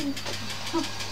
嗯，好。